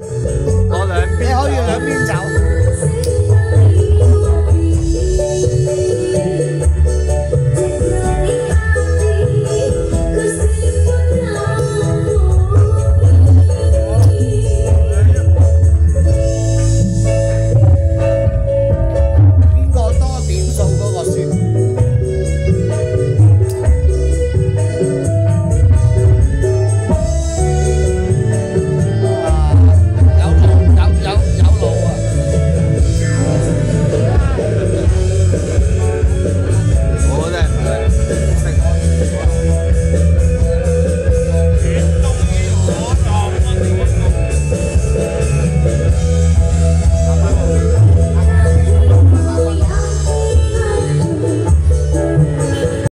我两边你可以两边走。